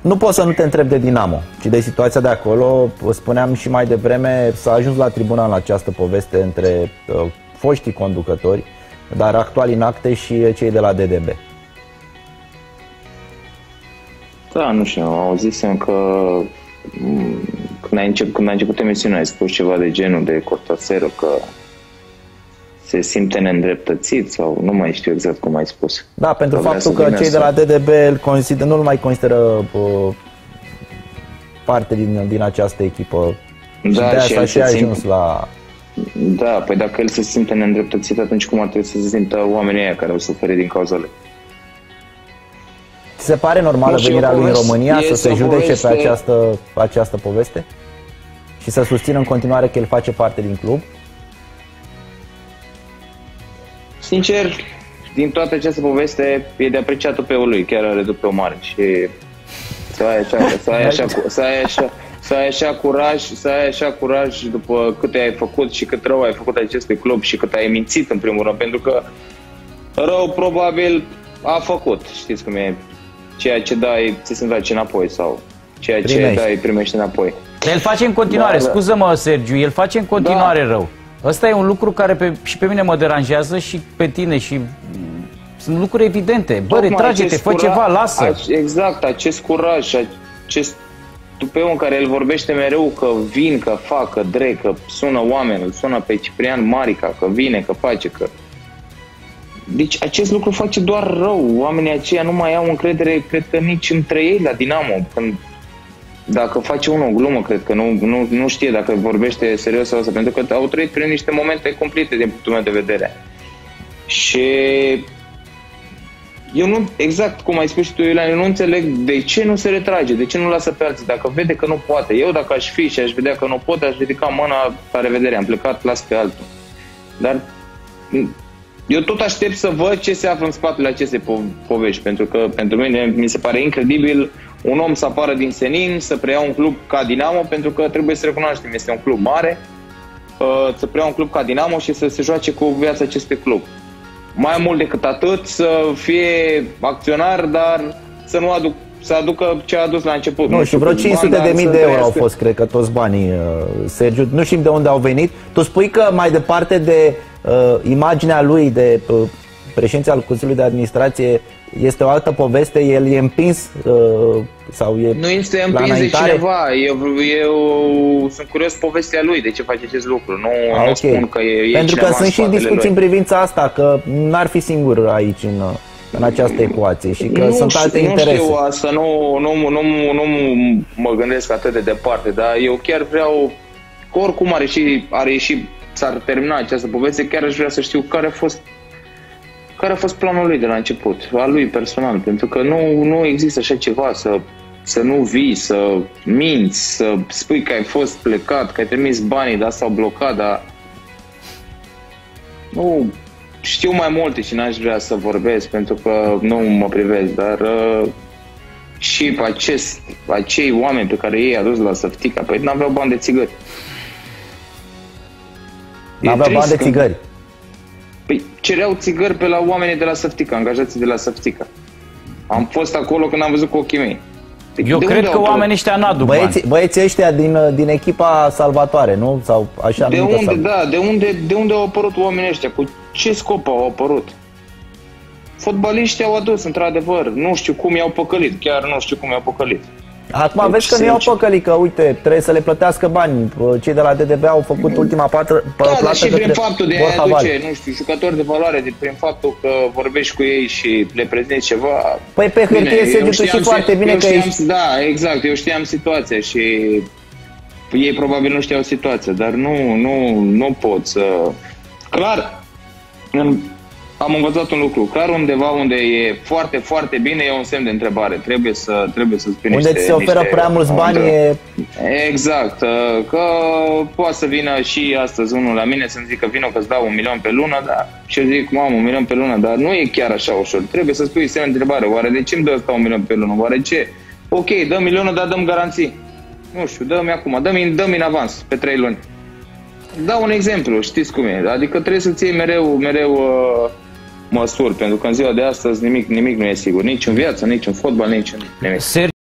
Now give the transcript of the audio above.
nu pot să nu te întreb de Dinamo, ci de situația de acolo. Spuneam și mai devreme, s-a ajuns la tribuna în această poveste între uh, foștii conducători, dar actuali în acte și cei de la DDB. Da, nu știu, auzisem că mm, când a, început, când a început emisiunea ai spus ceva de genul de Cortasero că se simte neîndreptățit sau nu mai știu exact cum ai spus. Da, pentru că faptul că cei de la DDB îl consider, nu-l mai consideră uh, parte din, din această echipă. Da, și de asta și a ajuns simt... la... Da, păi dacă el se simte neîndreptățit, atunci cum ar trebui să se simtă oamenii aia care au suferit din cauza lui? Ți se pare normală nu, venirea lui în România să se judece poveste... pe această, această poveste? Și să susțină în continuare că el face parte din club? Sincer, din toată această poveste e de apreciat pe lui, chiar are după o mare și să ai așa, să ai așa, să ai așa, să ai așa curaj, să ai așa curaj după cât ai făcut și cât rău ai făcut acestui club și cât ai mințit în primul rând, pentru că rău probabil a făcut, știți cum e, ceea ce dai, ți se întoarce înapoi sau ceea ce primești. dai primești înapoi. El face în continuare, da, da. scuză-mă Sergiu, el face în continuare da. rău. Ăsta e un lucru care pe, și pe mine mă deranjează și pe tine și sunt lucruri evidente. Bă, retrage-te, fă ceva, lasă. Exact, acest curaj, acest tupeon care el vorbește mereu că vin, că fac, că drec, că sună oameni, îl sună pe Ciprian Marica, că vine, că face, că... Deci acest lucru face doar rău. Oamenii aceia nu mai au încredere, cred că nici între ei la Dinamo. Când dacă face unul o glumă, cred că nu, nu, nu știe dacă vorbește serios sau asta, pentru că au trăit prin niște momente complete din punctul meu de vedere. Și eu nu, exact cum ai spus și tu, Iulian, eu nu înțeleg de ce nu se retrage, de ce nu lasă pe alții, dacă vede că nu poate. Eu dacă aș fi și aș vedea că nu pot, aș ridica mâna, la revedere, am plecat, las pe altul. Dar eu tot aștept să văd ce se află în spatele acestei po- povești, pentru că pentru mine mi se pare incredibil un om să apară din senin, să preia un club ca Dinamo, pentru că trebuie să recunoaștem, este un club mare, uh, să preia un club ca Dinamo și să se joace cu viața acestui club. Mai mult decât atât, să fie acționar, dar să nu aduc să aducă ce a adus la început. Nu, nu știu, vreo 500 de mii de euro au fost, cred că, toți banii, uh, Sergiu. Nu știm de unde au venit. Tu spui că mai departe de uh, imaginea lui de uh, președinte al Consiliului de Administrație este o altă poveste, el e împins uh, sau e Nu este împins de cineva, eu, eu sunt curios povestea lui, de ce face acest lucru, nu, A, nu okay. spun că e, e Pentru că sunt și discuții în privința asta, că n-ar fi singur aici în, în această ecuație și că nu sunt alte nu interese. Nu știu asta, nu, nu, nu, nu mă gândesc atât de departe, dar eu chiar vreau, oricum are și, are și s-ar termina această poveste, chiar aș vrea să știu care a fost care a fost planul lui de la început, al lui personal, pentru că nu, nu există așa ceva să, să nu vii, să minți, să spui că ai fost plecat, că ai trimis banii, dar s-au blocat, dar nu știu mai multe și n-aș vrea să vorbesc pentru că nu mă privesc, dar uh, și acest, acei oameni pe care ei adus la Săftica, păi n-aveau bani de țigări. N-aveau bani de țigări. Păi cereau țigări pe la oamenii de la Săftica, angajații de la Săftica. Am fost acolo când am văzut cu ochii mei. Păi Eu cred că oamenii ăștia n-aduc băieții, băieții ăștia din, din echipa Salvatoare, nu? Sau așa de unde, sau... da, de unde, de unde au apărut oamenii ăștia? Cu ce scop au apărut? Fotbaliștii au adus, într-adevăr. Nu știu cum i-au păcălit, chiar nu știu cum i-au păcălit. Acum deci, vezi că nu iau păcălit, că uite, trebuie să le plătească bani. Cei de la DDB au făcut ultima patru, da, plată și prin faptul de a aduce, nu știu, jucători de valoare, de, prin faptul că vorbești cu ei și le prezinți ceva. Păi pe hârtie se duce și foarte bine că știam, ești... Da, exact, eu știam situația și ei probabil nu știau situația, dar nu, nu, nu pot să... Clar, în am învățat un lucru. Clar undeva unde e foarte, foarte bine e un semn de întrebare. Trebuie să trebuie să spui Unde niște, ți se oferă niște, prea mulți bani e... Exact. Uh, că poate să vină și astăzi unul la mine să-mi zică vină că-ți dau un milion pe lună, da. Și eu zic, mamă, un milion pe lună, dar nu e chiar așa ușor. Trebuie să spui semn de întrebare. Oare de ce îmi dă ăsta un milion pe lună? Oare ce? Ok, dăm milionul, dar dăm garanții. Nu știu, dă-mi acum, dă-mi, dă-mi în avans pe trei luni. Dau un exemplu, știți cum e. Adică trebuie să-ți iei mereu, mereu uh, măsuri, pentru că în ziua de astăzi nimic, nimic nu e sigur, nici în viață, nici în fotbal, nici în nimic.